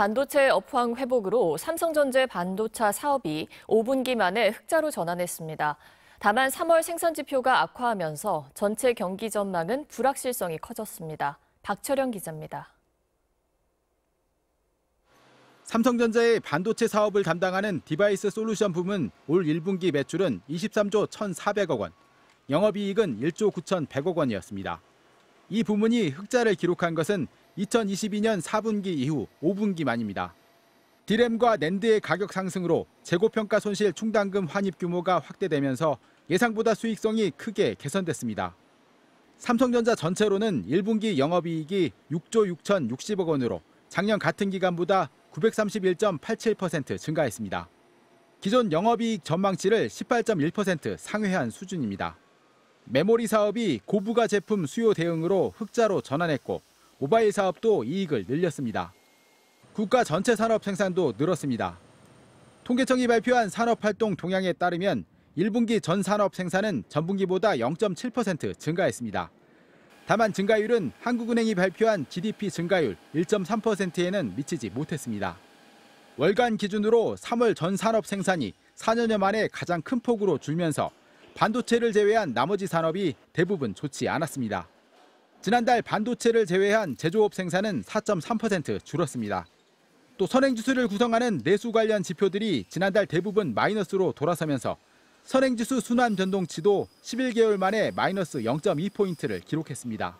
반도체 업황 회복으로 삼성전자 반도체 사업이 5분기 만에 흑자로 전환했습니다. 다만 3월 생산 지표가 악화하면서 전체 경기 전망은 불확실성이 커졌습니다. 박철영 기자입니다. 삼성전자의 반도체 사업을 담당하는 device solution 부문 올 1분기 매출은 23조 1,400억 원, 영업이익은 1조 9,100억 원이었습니다. 이 부문이 흑자를 기록한 것은 2022년 4분기 이후 5분기 만입니다. 디램과 낸드의 가격 상승으로 재고평가 손실 충당금 환입 규모가 확대되면서 예상보다 수익성이 크게 개선됐습니다. 삼성전자 전체로는 1분기 영업이익이 6조 6,060억 원으로 작년 같은 기간보다 931.87% 증가했습니다. 기존 영업이익 전망치를 18.1% 상회한 수준입니다. 메모리 사업이 고부가 제품 수요 대응으로 흑자로 전환했고 모바일 사업도 이익을 늘렸습니다. 국가 전체 산업 생산도 늘었습니다. 통계청이 발표한 산업활동 동향에 따르면 1분기 전 산업 생산은 전분기보다 0.7% 증가했습니다. 다만 증가율은 한국은행이 발표한 GDP 증가율 1.3%에는 미치지 못했습니다. 월간 기준으로 3월 전 산업 생산이 4년여 만에 가장 큰 폭으로 줄면서 반도체를 제외한 나머지 산업이 대부분 좋지 않았습니다. 지난달 반도체를 제외한 제조업 생산은 4.3% 줄었습니다. 또 선행지수를 구성하는 내수 관련 지표들이 지난달 대부분 마이너스로 돌아서면서 선행지수 순환 변동치도 11개월 만에 마이너스 0.2포인트를 기록했습니다.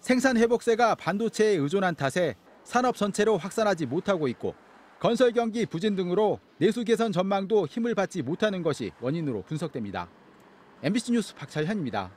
생산 회복세가 반도체에 의존한 탓에 산업 전체로 확산하지 못하고 있고 건설 경기 부진 등으로 내수 개선 전망도 힘을 받지 못하는 것이 원인으로 분석됩니다. MBC 뉴스 박철현입니다.